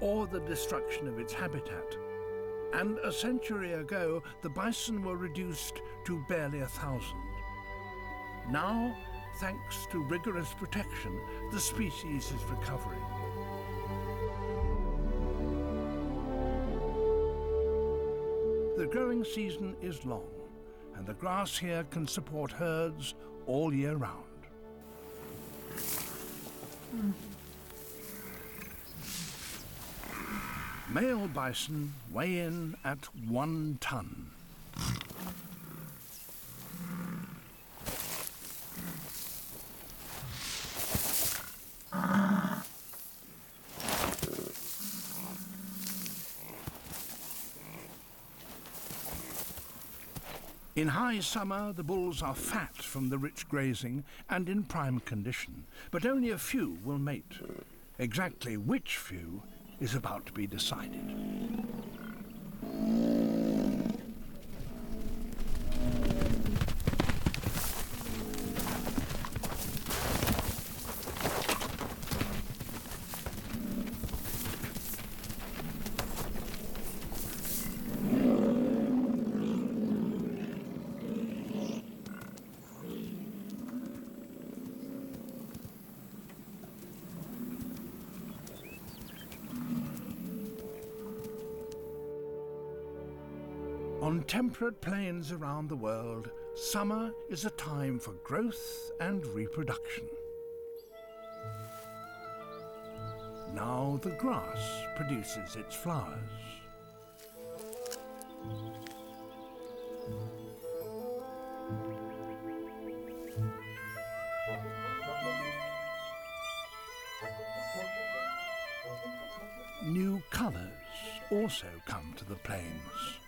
or the destruction of its habitat. And a century ago, the bison were reduced to barely a thousand. Now, thanks to rigorous protection, the species is recovering. The growing season is long, and the grass here can support herds all year round. Hmm. Male bison weigh in at one ton. In high summer, the bulls are fat from the rich grazing and in prime condition, but only a few will mate. Exactly which few is about to be decided. On temperate plains around the world, summer is a time for growth and reproduction. Now the grass produces its flowers. New colours also come to the plains.